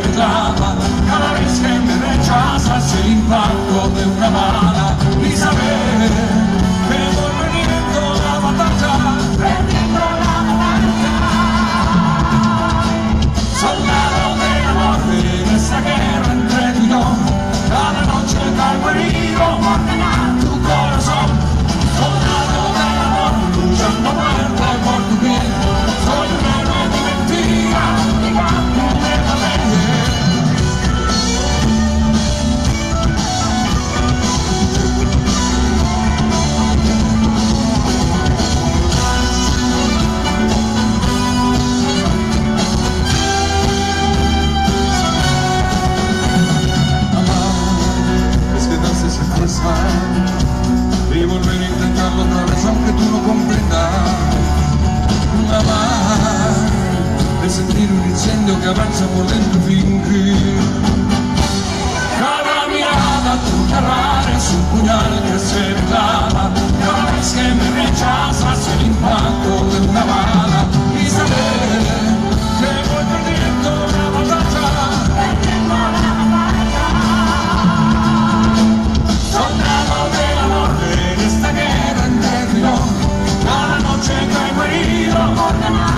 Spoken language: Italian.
cada vez que me rechazas el impacto de una bala, ni saber. vento che avanza volendo finché cada mirada tu narrare su pugnale che aspettava cada vez che mi se l'impatto di una bala. Di sapere che vuoi perdendo una battaglia perdendo una battaglia della morte di questa guerra in interno cada noche che hai guarito ordenato